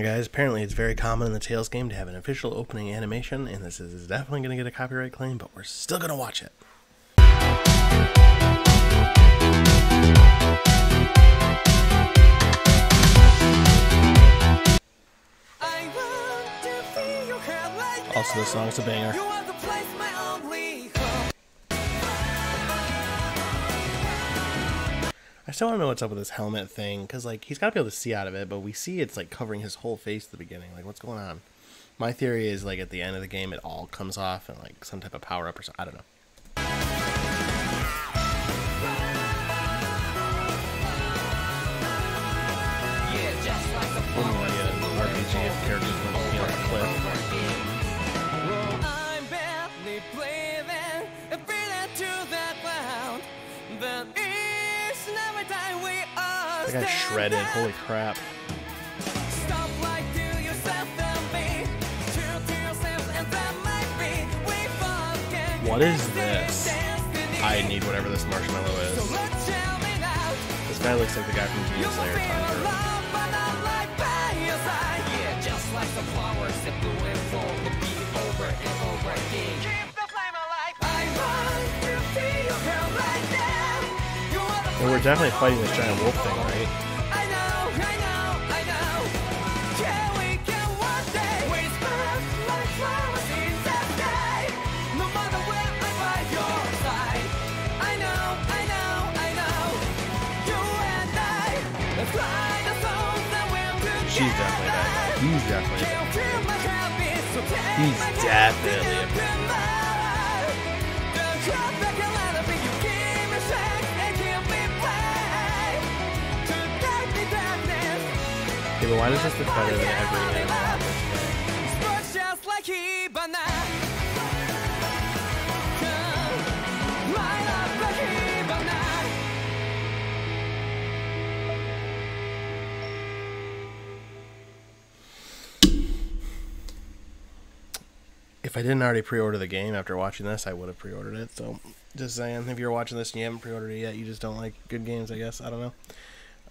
Guys, apparently it's very common in the Tales game to have an official opening animation, and this is definitely going to get a copyright claim, but we're still going to watch it. Also, the song's a banger. I still want to know what's up with this helmet thing, because, like, he's got to be able to see out of it, but we see it's, like, covering his whole face at the beginning. Like, what's going on? My theory is, like, at the end of the game, it all comes off and, like, some type of power-up or something. I don't know. Wouldn't like an RPG if characters went, you know, a cliff. I'm barely breathing, breathing to the ground. That might shredded. Holy crap. What is this? I need whatever this marshmallow is. look, tell me now. This guy looks like the guy from Demon Slayer Feel And we're definitely fighting this giant wolf thing, right? I know, I know, I know. Yeah, we can one day whisper like flowers in the sky. No matter where I'm by your side. I know, I know, I know. You and I, let's fly the souls that we're together. She's definitely bad. He's definitely a Can't feel my habits, so take He's definitely a But why this better than every. If I didn't already pre-order the game after watching this, I would have pre-ordered it. So, just saying, if you're watching this and you haven't pre-ordered it yet, you just don't like good games, I guess. I don't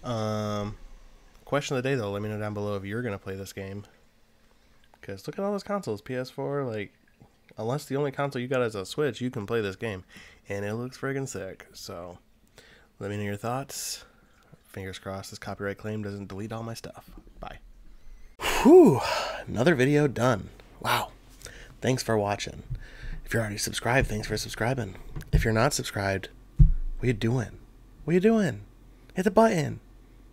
know. Um, question of the day, though. Let me know down below if you're gonna play this game. Because look at all those consoles, PS4. Like, unless the only console you got is a Switch, you can play this game, and it looks friggin' sick. So, let me know your thoughts. Fingers crossed this copyright claim doesn't delete all my stuff. Bye. Whew, another video done. Wow. Thanks for watching. If you're already subscribed, thanks for subscribing. If you're not subscribed, what are you doing? What are you doing? Hit the button.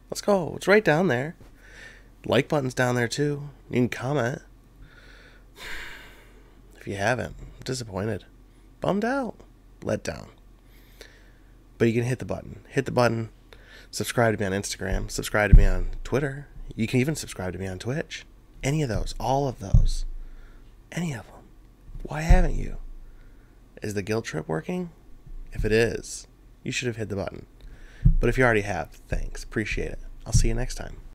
Let's go. It's right down there. Like button's down there too. You can comment. If you haven't, I'm disappointed. Bummed out. Let down. But you can hit the button. Hit the button. Subscribe to me on Instagram. Subscribe to me on Twitter. You can even subscribe to me on Twitch. Any of those. All of those. Any of them. Why haven't you? Is the guilt trip working? If it is, you should have hit the button. But if you already have, thanks. Appreciate it. I'll see you next time.